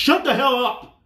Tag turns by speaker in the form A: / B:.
A: Shut the hell up.